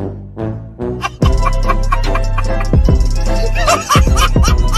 Ha ha ha ha!